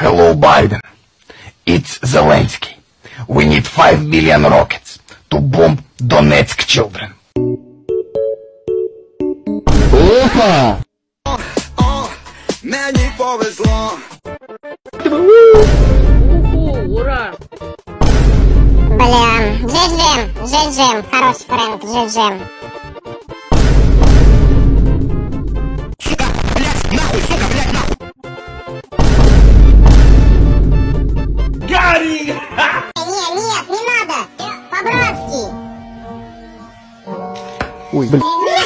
Hello, Biden. It's Zelensky. We need 5 million rockets to bomb Donetsk children. Опа! О, мені повезло. Ура! Бля, джеджем, джеджем, хороший френд, джеджем. 我也。